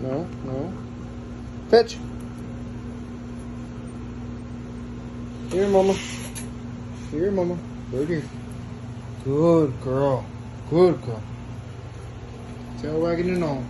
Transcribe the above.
No, no. Pitch. Here, mama. Here, mama. Right here. Good girl. Good girl. Tail wagging and all.